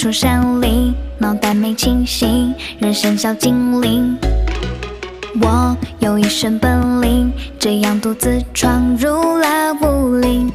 出山林，脑袋没清醒，人生小精灵。我有一身本领，这样独自闯入了武林。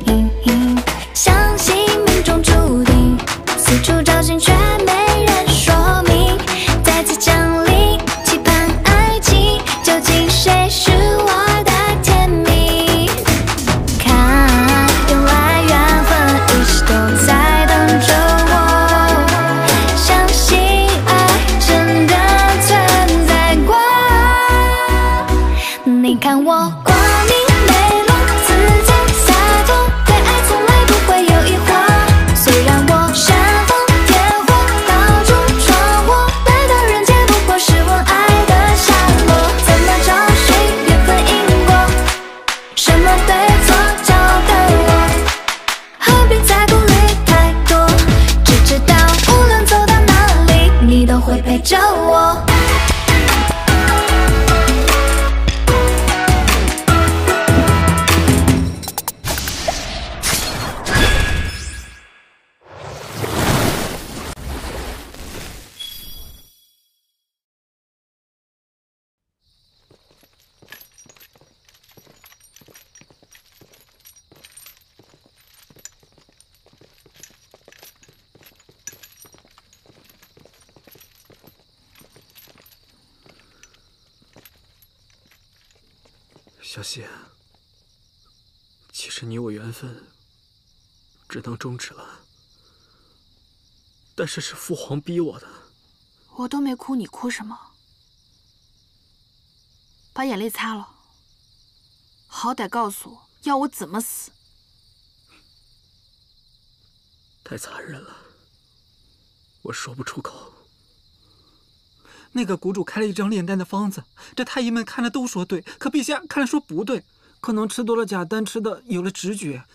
分只能终止了，但是是父皇逼我的。我都没哭，你哭什么？把眼泪擦了，好歹告诉我要我怎么死。太残忍了，我说不出口。那个谷主开了一张炼丹的方子，这太医们看了都说对，可陛下看了说不对，可能吃多了假丹，吃的有了直觉。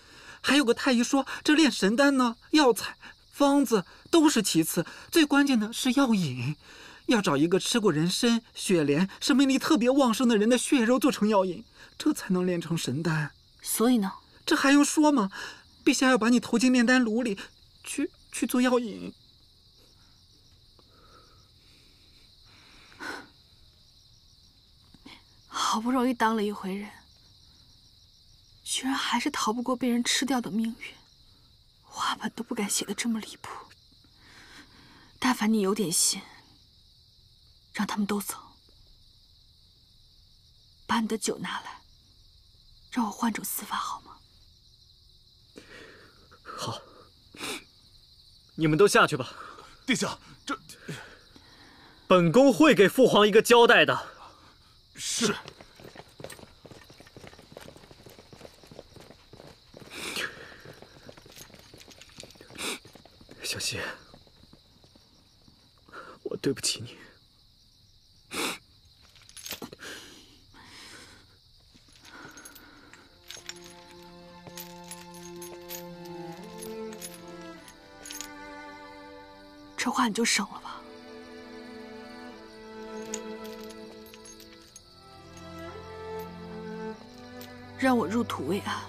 还有个太医说，这炼神丹呢，药材、方子都是其次，最关键的是药引，要找一个吃过人参、雪莲、生命力特别旺盛的人的血肉做成药引，这才能炼成神丹。所以呢，这还用说吗？陛下要把你投进炼丹炉里，去去做药引。好不容易当了一回人，居然还是逃不过被人吃掉的命运。话本都不敢写的这么离谱。但凡你有点心，让他们都走，把你的酒拿来，让我换种死法好吗？好，你们都下去吧。殿下，这本宫会给父皇一个交代的。是。小溪，我对不起你。这话你就省了吧。让我入土为安，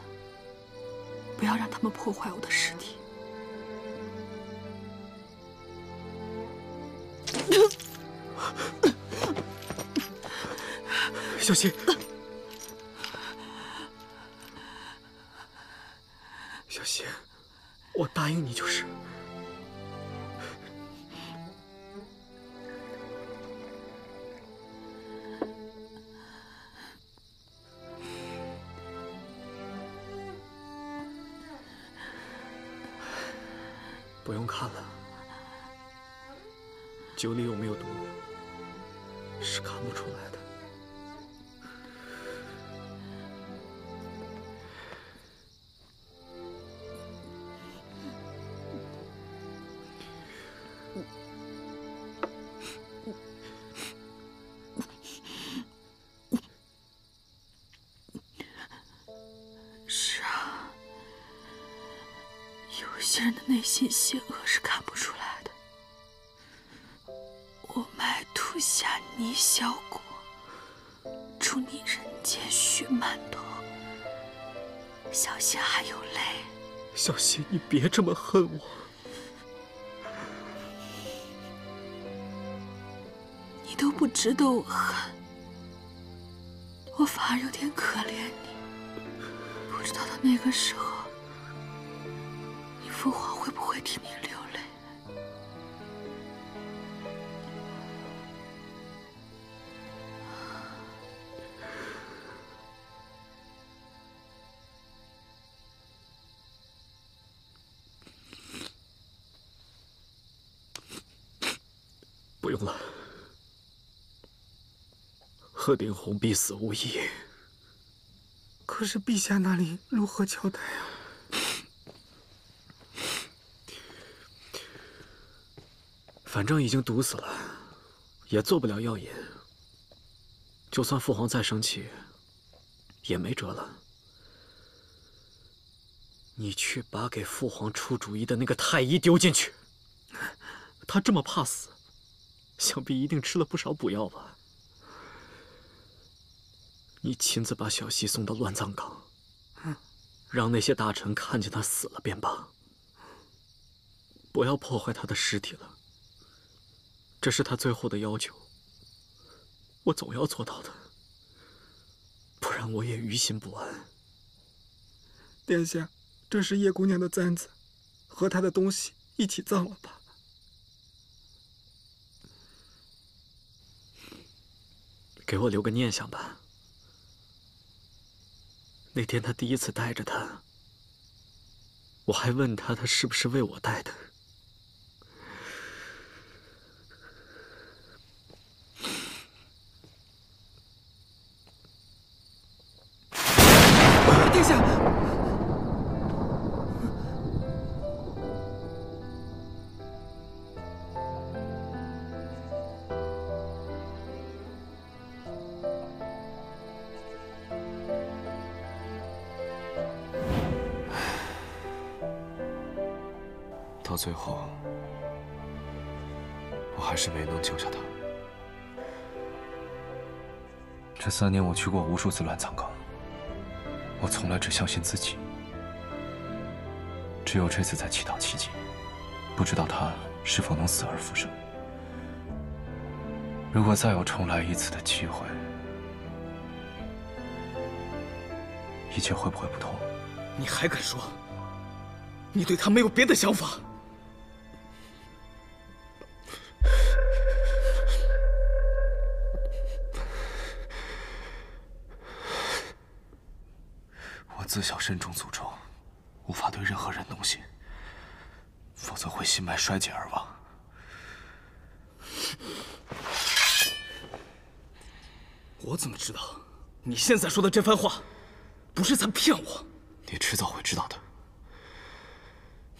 不要让他们破坏我的尸体。小希，小希，我答应你就是。不用看了，酒里内心险恶是看不出来的。我埋土下泥，小骨，祝你人间血满头。小心还有泪。小心，你别这么恨我。你都不值得我恨，我反而有点可怜你。不知道到那个时候。会替你流泪？不用了，贺鼎红必死无疑。可是陛下那里如何交代啊？反正已经毒死了，也做不了药引。就算父皇再生气，也没辙了。你去把给父皇出主意的那个太医丢进去。他这么怕死，想必一定吃了不少补药吧？你亲自把小溪送到乱葬岗，让那些大臣看见他死了便罢，不要破坏他的尸体了。这是他最后的要求，我总要做到的，不然我也于心不安。殿下，这是叶姑娘的簪子，和她的东西一起葬了吧。给我留个念想吧。那天他第一次带着它，我还问他，他是不是为我带的。最后，我还是没能救下他。这三年，我去过无数次乱葬岗，我从来只相信自己。只有这次在祈祷奇迹，不知道他是否能死而复生。如果再有重来一次的机会，一切会不会不同？你还敢说？你对他没有别的想法？自小身中诅咒，无法对任何人动心，否则会心脉衰竭而亡。我怎么知道？你现在说的这番话，不是在骗我？你迟早会知道的。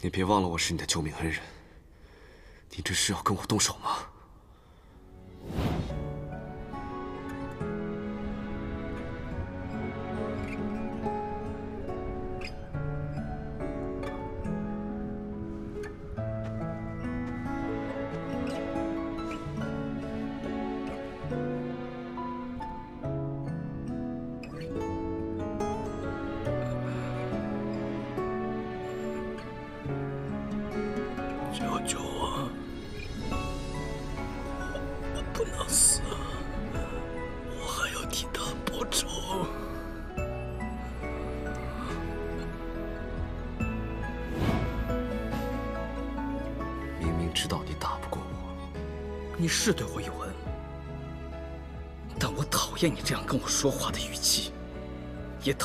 你别忘了，我是你的救命恩人。你这是要跟我动手吗？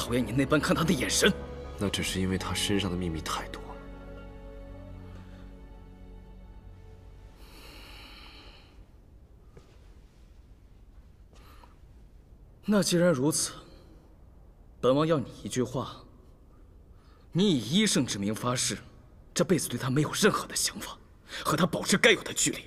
讨厌你那般看他的眼神。那只是因为他身上的秘密太多。那既然如此，本王要你一句话：你以医圣之名发誓，这辈子对他没有任何的想法，和他保持该有的距离。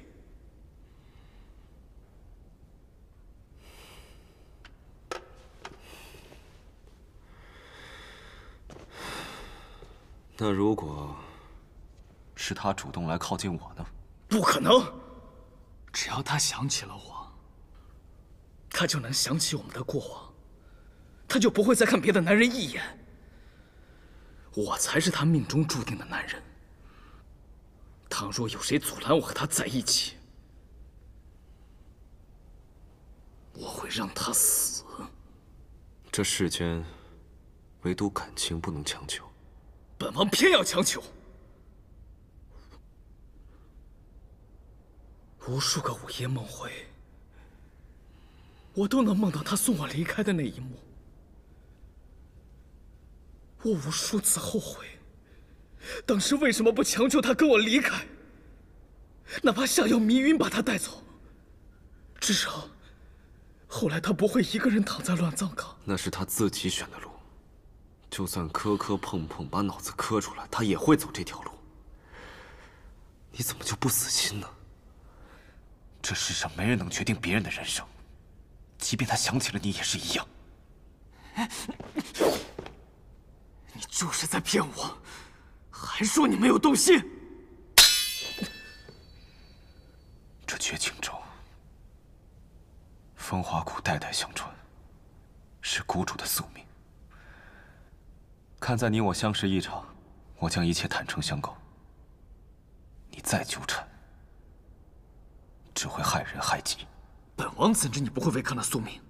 那如果是他主动来靠近我呢？不可能！只要他想起了我，他就能想起我们的过往，他就不会再看别的男人一眼。我才是他命中注定的男人。倘若有谁阻拦我和他在一起，我会让他死。这世间，唯独感情不能强求。本王偏要强求。无数个午夜梦回，我都能梦到他送我离开的那一幕。我无数次后悔，当时为什么不强求他跟我离开？哪怕下药迷晕把他带走，至少后来他不会一个人躺在乱葬岗。那是他自己选的路，就算磕磕碰碰把脑子磕出来，他也会走这条路。你怎么就不死心呢？这世上没人能决定别人的人生，即便他想起了你，也是一样。你就是在骗我，还说你没有动心。这绝情咒，风华谷代代相传，是谷主的宿命。看在你我相识一场，我将一切坦诚相告。你再纠缠，只会害人害己。本王怎知你不会违抗那宿命？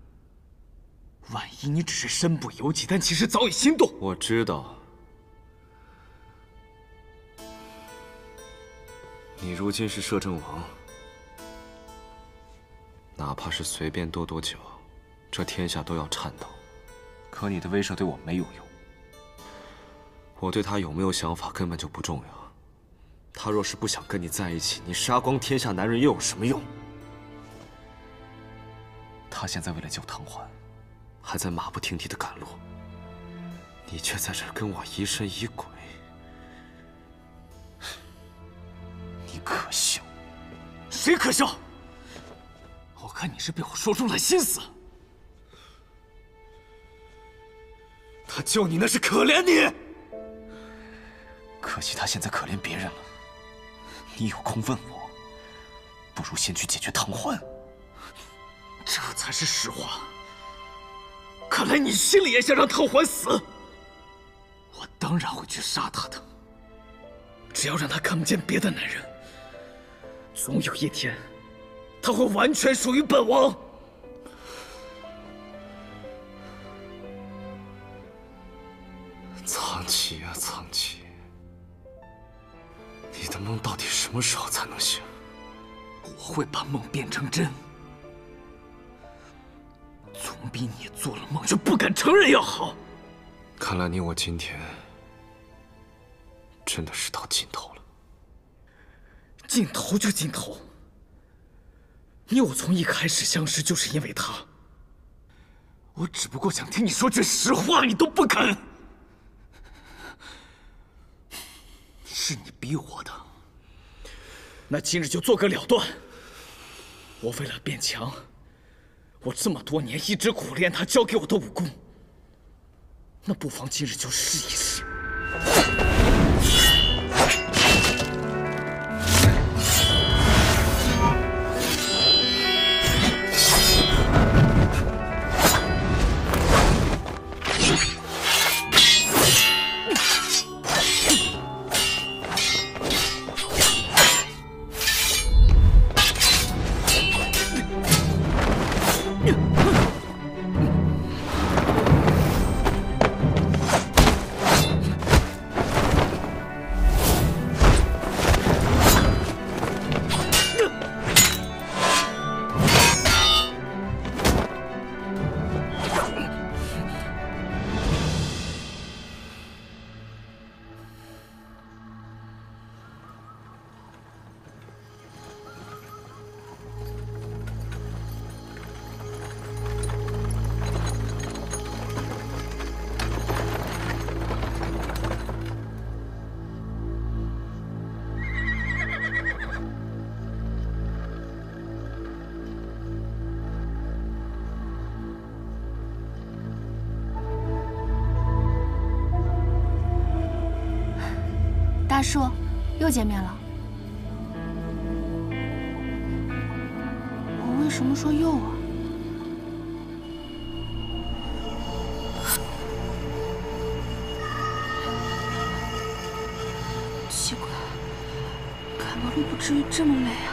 万一你只是身不由己，但其实早已心动。我知道，你如今是摄政王，哪怕是随便跺跺脚，这天下都要颤抖。可你的威慑对我没有用。我对他有没有想法根本就不重要。他若是不想跟你在一起，你杀光天下男人又有什么用？他现在为了救唐欢。还在马不停蹄的赶路，你却在这跟我疑神疑鬼，你可笑！谁可笑？我看你是被我说中了心思。他救你那是可怜你，可惜他现在可怜别人了。你有空问我，不如先去解决唐欢。这才是实话。看来你心里也想让唐欢死，我当然会去杀他的。只要让他看不见别的男人，总有一天，他会完全属于本王。苍崎的梦到底什么时候才能醒？我会把梦变成真。总比你做了梦就不敢承认要好。看来你我今天真的是到尽头了。尽头就尽头。你我从一开始相识就是因为他。我只不过想听你说句实话，你都不肯。是你逼我的。那今日就做个了断。我为了变强。我这么多年一直苦练他教给我的武功，那不妨今日就试一试。叔，又见面了。我为什么说又啊？奇怪，赶个路不至于这么累。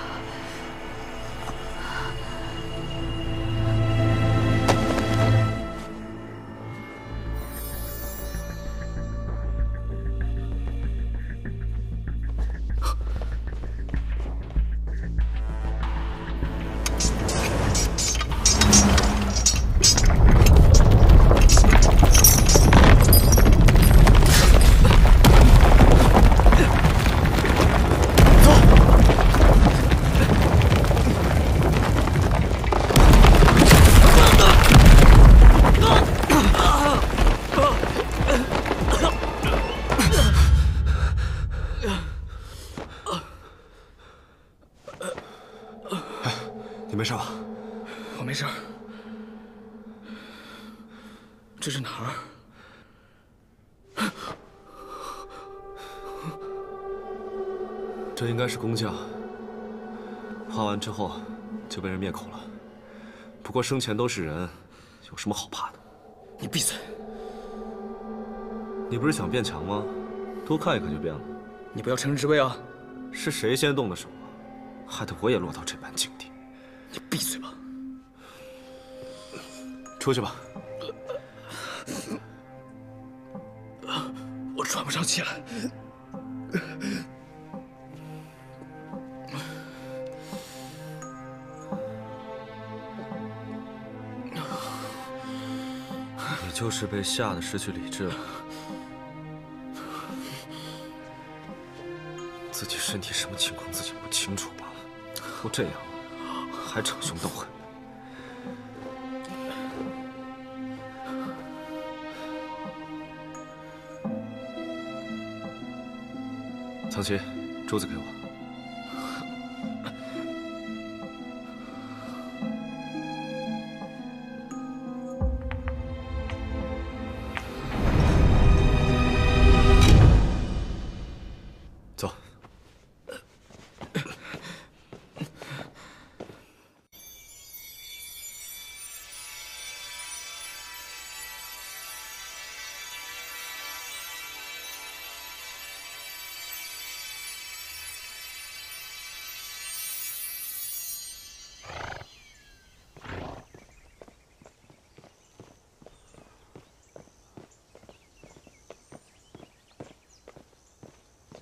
是工匠。画完之后就被人灭口了。不过生前都是人，有什么好怕的？你闭嘴！你不是想变强吗？多看一看就变了。你不要乘人之危啊！是谁先动的手啊？害得我也落到这般境地。你闭嘴吧！出去吧。我喘不上气来。就是被吓得失去理智了。自己身体什么情况自己不清楚吧？都这样了，还逞凶斗狠。苍奇，珠子给我。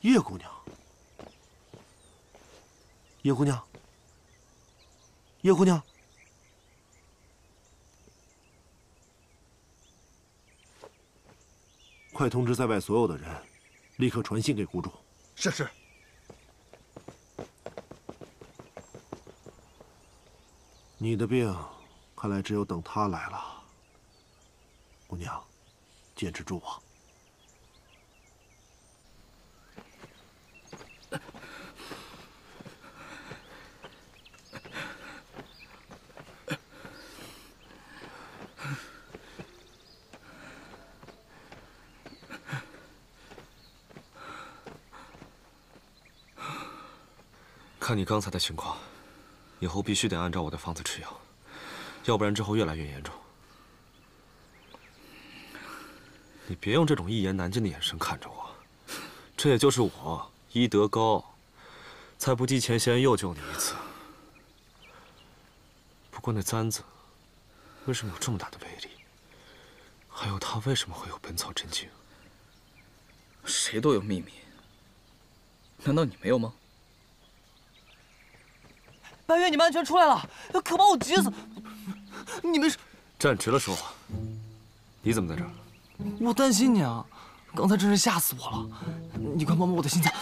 叶姑娘，叶姑娘，叶姑娘，快通知在外所有的人，立刻传信给谷主。是是。你的病，看来只有等他来了。姑娘，坚持住啊！看你刚才的情况，以后必须得按照我的方子吃药，要不然之后越来越严重。你别用这种一言难尽的眼神看着我，这也就是我医德高，才不计前嫌又救你一次。不过那簪子为什么有这么大的威力？还有他为什么会有本草真经？谁都有秘密，难道你没有吗？白月，你们安全出来了，可把我急死！你们是站直了说话。你怎么在这儿？我担心你啊，刚才真是吓死我了。你快摸摸我的心脏，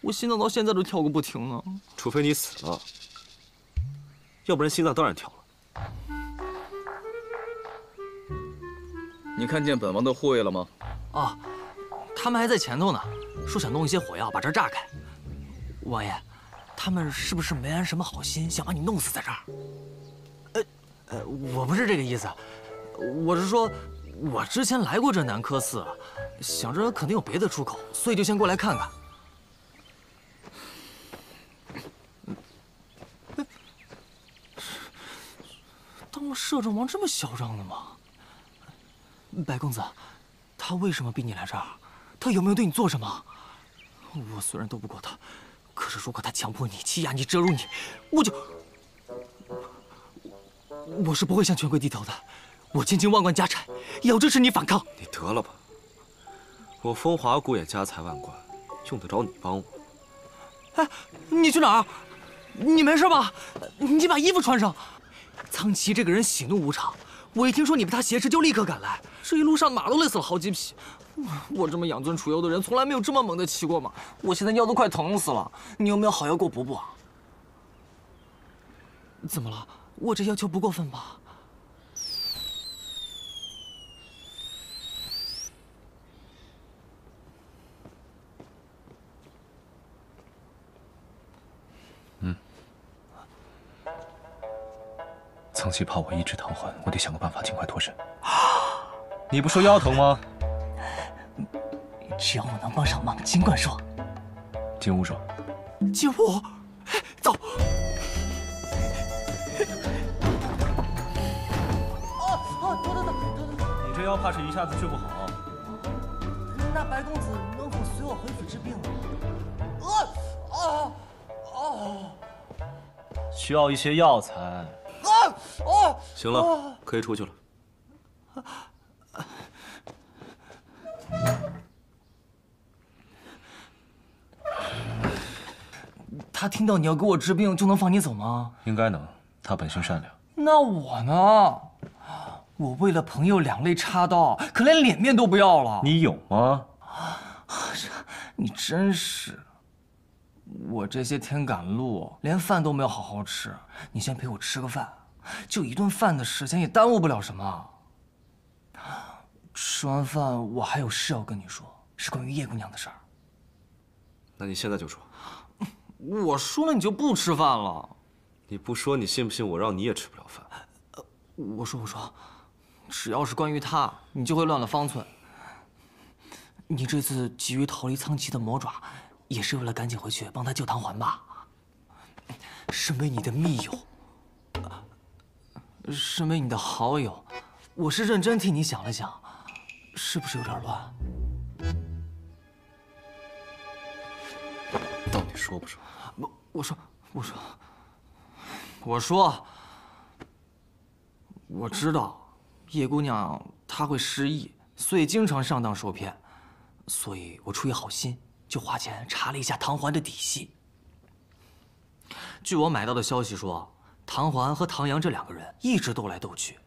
我心脏到现在都跳个不停呢。除非你死了，要不然心脏当然跳了。你看见本王的护卫了吗？啊，他们还在前头呢，说想弄一些火药把这儿炸开。王爷。他们是不是没安什么好心，想把你弄死在这儿？呃，呃，我不是这个意思，我是说，我之前来过这南柯寺，想着肯定有别的出口，所以就先过来看看。当了摄政王这么嚣张的吗？白公子，他为什么逼你来这儿？他有没有对你做什么？我虽然斗不过他。可是，如果他强迫你、欺压你、折辱你，我就我是不会向权贵低头的。我千金万贯家产，也要支持你反抗。你得了吧！我风华谷也家财万贯，用得着你帮我？哎，你去哪儿？你没事吧？你把衣服穿上。苍崎这个人喜怒无常，我一听说你被他挟持，就立刻赶来。这一路上马都累死了好几匹。我这么养尊处优的人从来没有这么猛的骑过马，我现在腰都快疼死了，你有没有好药给我补补啊？怎么了？我这要求不过分吧？嗯。曾希怕我一直瘫痪，我得想个办法尽快脱身。你不说腰疼吗？只要我能帮上忙，尽管说。进屋说。进屋，走。啊啊，等等等等等，你这腰怕是一下子治不好。那白公子能否随我回府治病？啊啊啊！需要一些药材。啊啊！行了，可以出去了。他听到你要给我治病，就能放你走吗？应该能，他本性善良。那我呢？我为了朋友两肋插刀，可连脸面都不要了。你有吗？你真是……我这些天赶路，连饭都没有好好吃。你先陪我吃个饭，就一顿饭的时间也耽误不了什么。吃完饭，我还有事要跟你说，是关于叶姑娘的事儿。那你现在就说。我说了，你就不吃饭了。你不说，你信不信我让你也吃不了饭？我说，我说，只要是关于他，你就会乱了方寸。你这次急于逃离苍崎的魔爪，也是为了赶紧回去帮他救唐环吧？身为你的密友，身为你的好友，我是认真替你想了想。是不是有点乱？到底说不说？我我说我说我说，我知道叶姑娘她会失忆，所以经常上当受骗，所以我出于好心就花钱查了一下唐环的底细。据我买到的消息说，唐环和唐阳这两个人一直斗来斗去。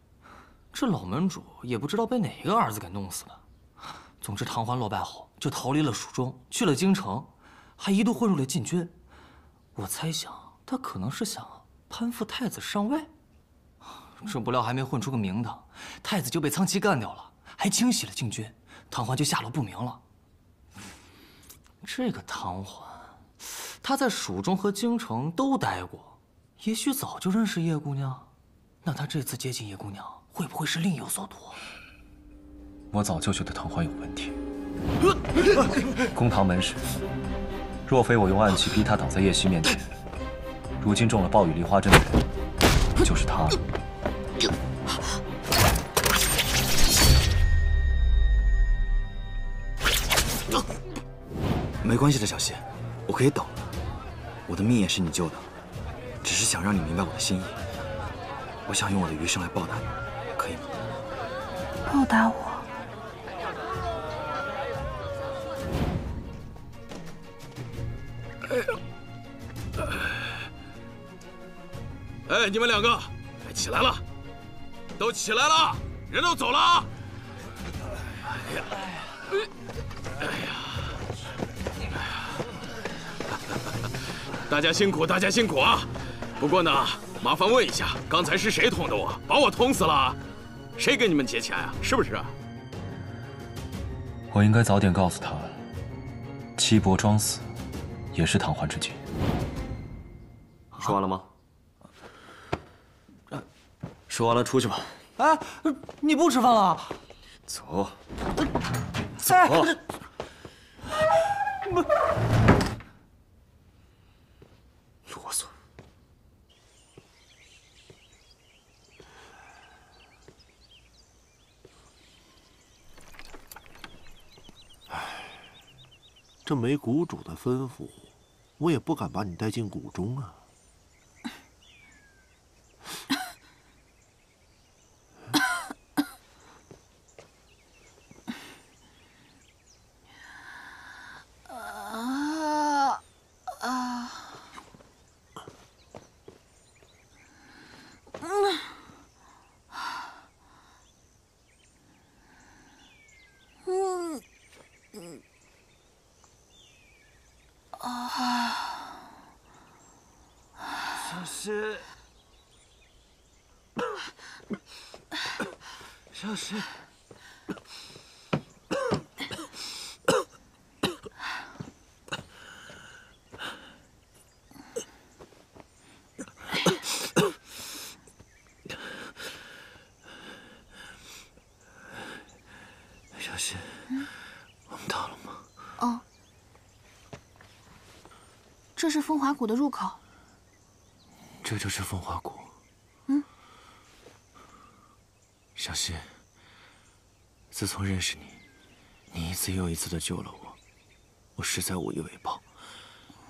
这老门主也不知道被哪个儿子给弄死了。总之，唐环落败后就逃离了蜀中，去了京城，还一度混入了禁军。我猜想他可能是想攀附太子上位。这不料还没混出个名堂，太子就被苍崎干掉了，还清洗了禁军，唐环就下落不明了。这个唐环，他在蜀中和京城都待过，也许早就认识叶姑娘。那他这次接近叶姑娘。会不会是另有所图？我早就觉得唐欢有问题。公堂门时，若非我用暗器逼他挡在叶希面前，如今中了暴雨梨花针的人就是他了。没关系的，小希，我可以等。我的命也是你救的，只是想让你明白我的心意。我想用我的余生来报答你。可以吗？报答我？哎，你们两个，起来了，都起来了，人都走了啊！哎呀，哎呀，大家辛苦，大家辛苦啊！不过呢，麻烦问一下，刚才是谁捅的我，把我捅死了？谁给你们结钱啊？是不是？我应该早点告诉他，七伯装死也是唐桓之计。说完了吗？说完了，出去吧。哎，你不吃饭了？走。走。啰嗦。哎这没谷主的吩咐，我也不敢把你带进谷中啊。这是风华谷的入口。这就是风华谷。嗯。小溪，自从认识你，你一次又一次的救了我，我实在无以为报。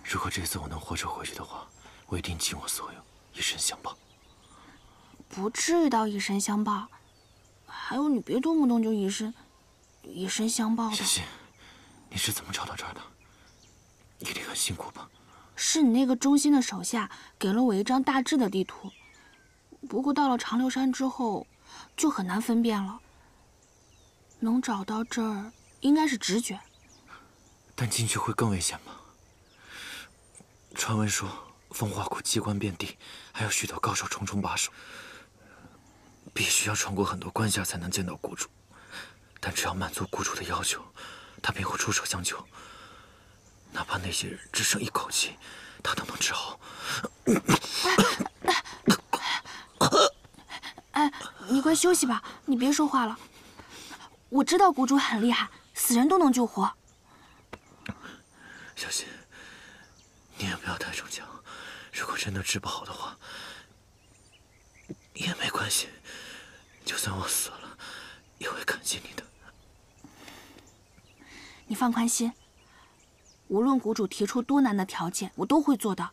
如果这次我能活着回去的话，我一定尽我所有，以身相报。不至于到以身相报。还有，你别动不动就以身以身相报的。小溪，你是怎么找到这儿的？一定很辛苦吧？是你那个忠心的手下给了我一张大致的地图，不过到了长留山之后，就很难分辨了。能找到这儿，应该是直觉。但进去会更危险吗？传闻说风华谷机关遍地，还有许多高手重重把守。必须要穿过很多关卡才能见到谷主，但只要满足谷主的要求，他便会出手相救。哪怕那些人只剩一口气，他都能治好。哎，你快休息吧，你别说话了。我知道谷主很厉害，死人都能救活。小心，你也不要太逞强。如果真的治不好的话，也没关系。就算我死了，也会感激你的。你放宽心，无论谷主提出多难的条件，我都会做的，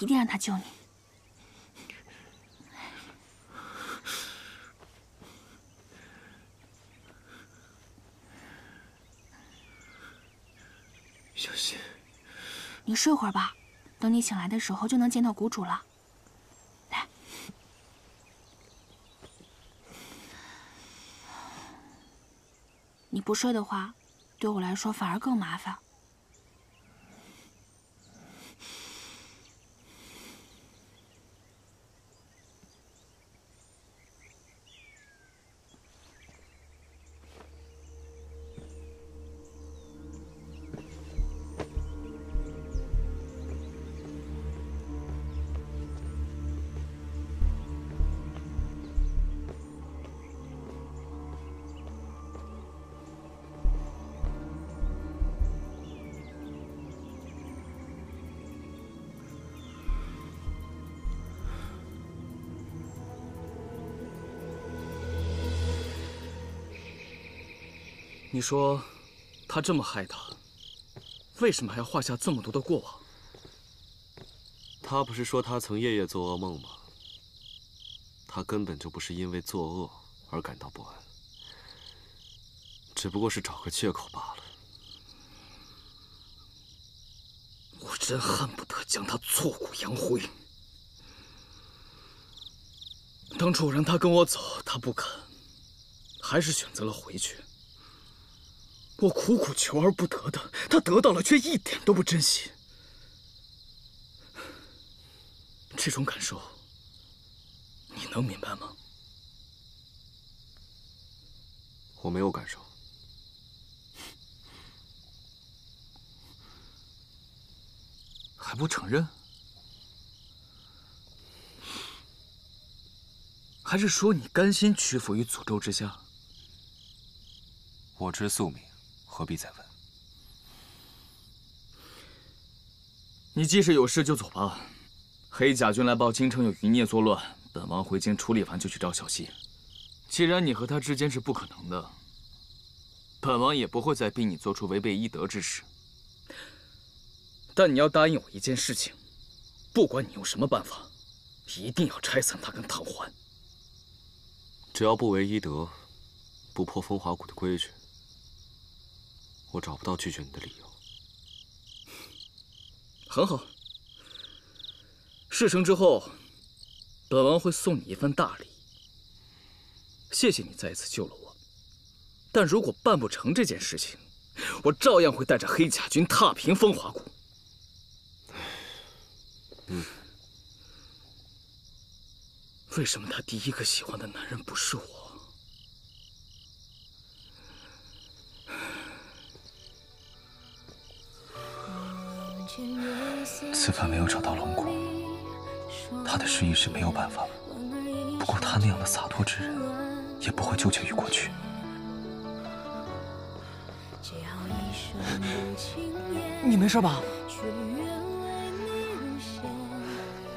一定让他救你。小心，你睡会儿吧，等你醒来的时候就能见到谷主了。你不睡的话，对我来说反而更麻烦。你说，他这么害他，为什么还要画下这么多的过往？他不是说他曾夜夜做噩梦吗？他根本就不是因为作恶而感到不安，只不过是找个借口罢了。我真恨不得将他挫骨扬灰。当初我让他跟我走，他不肯，还是选择了回去。我苦苦求而不得的，他得到了，却一点都不珍惜。这种感受，你能明白吗？我没有感受，还不承认？还是说你甘心屈服于诅咒之下？我知宿命。何必再问？你既是有事就走吧。黑甲军来报京城有余孽作乱，本王回京处理完就去找小溪。既然你和他之间是不可能的，本王也不会再逼你做出违背医德之事。但你要答应我一件事情，不管你用什么办法，一定要拆散他跟唐欢。只要不违医德，不破风华谷的规矩。我找不到拒绝你的理由。很好，事成之后，本王会送你一份大礼。谢谢你再一次救了我。但如果办不成这件事情，我照样会带着黑甲军踏平风华谷。嗯。为什么他第一个喜欢的男人不是我？此番没有找到龙骨，他的失忆是没有办法了。不过他那样的洒脱之人，也不会纠结于过去。你没事吧？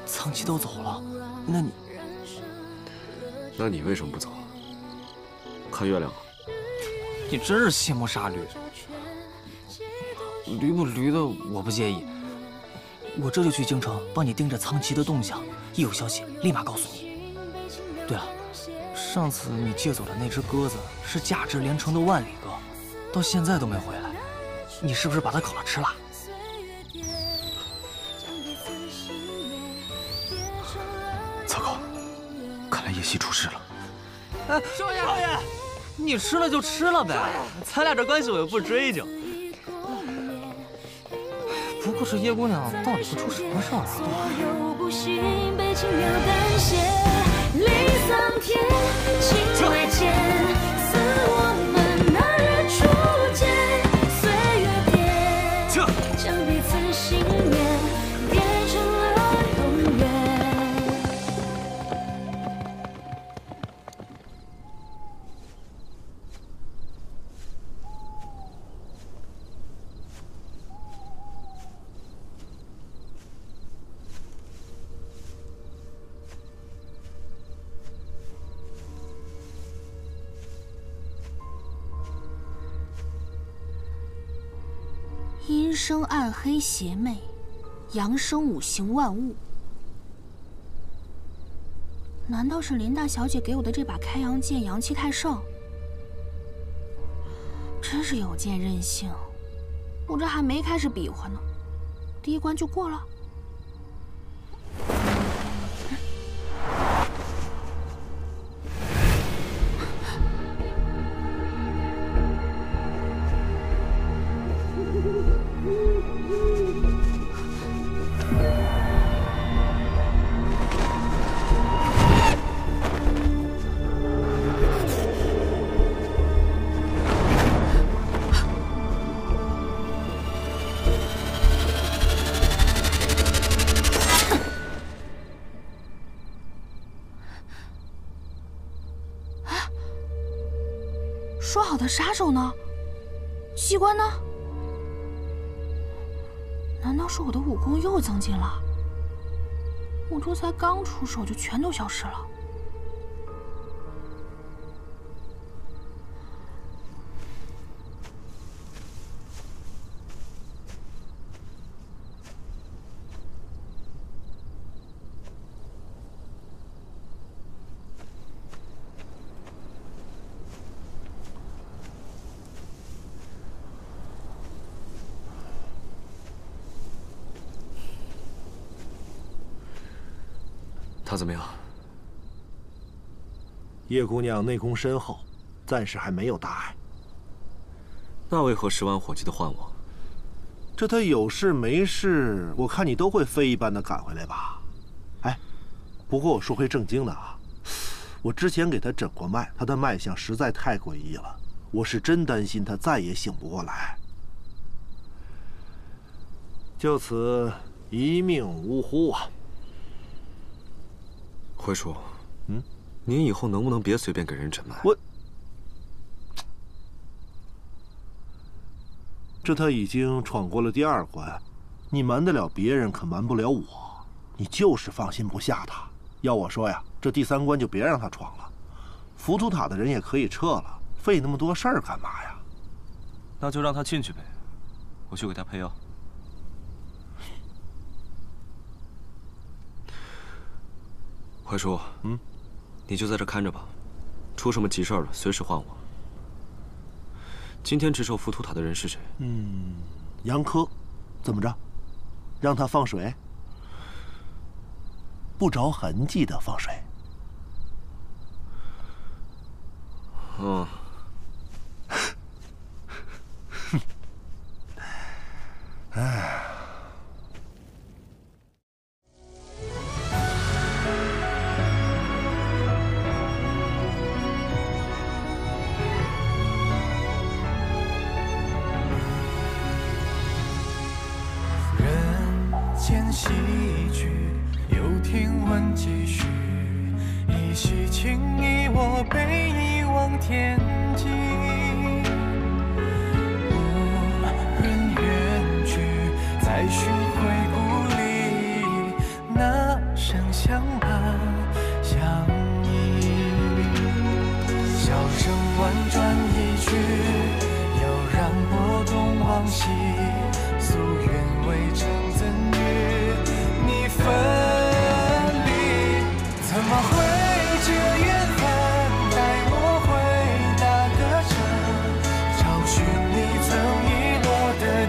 苍崎都走了，那你，那你为什么不走？看月亮？你真是卸磨杀驴。驴不驴的我不介意，我这就去京城帮你盯着苍崎的动向，一有消息立马告诉你。对了，上次你借走的那只鸽子是价值连城的万里鸽，到现在都没回来，你是不是把它烤了吃了？糟糕，看来叶夕出事了。哎，少爷，少爷，你吃了就吃了呗，咱俩这关系我又不追究。不过这叶姑娘到底是出什么事儿阴黑邪魅，阳生五行万物。难道是林大小姐给我的这把开阳剑阳气太盛？真是有剑任性！我这还没开始比划呢，第一关就过了。的杀手呢？机关呢？难道是我的武功又增进了？我这才刚出手，就全都消失了。他怎么样？叶姑娘内功深厚，暂时还没有大碍。那为何十万火急的唤我？这他有事没事，我看你都会飞一般的赶回来吧？哎，不过我说回正经的啊，我之前给他诊过脉，他的脉象实在太诡异了，我是真担心他再也醒不过来。就此一命呜呼啊！辉叔，嗯，您以后能不能别随便给人诊脉？我，这他已经闯过了第二关，你瞒得了别人，可瞒不了我。你就是放心不下他。要我说呀，这第三关就别让他闯了。浮屠塔的人也可以撤了，费那么多事儿干嘛呀？那就让他进去呗，我去给他配药。快叔，嗯，你就在这看着吧，出什么急事了，随时唤我。今天值守浮屠塔的人是谁？嗯，杨科，怎么着？让他放水？不着痕迹的放水？嗯。哎。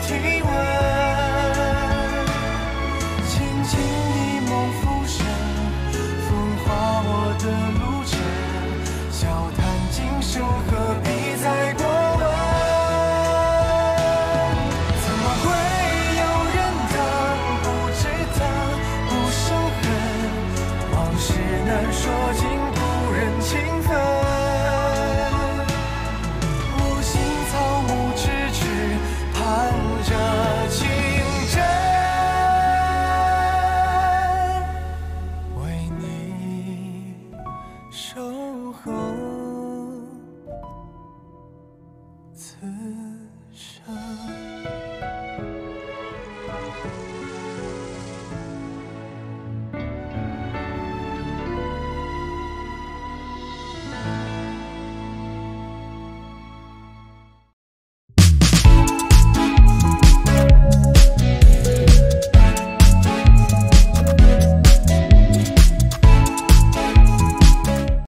体温。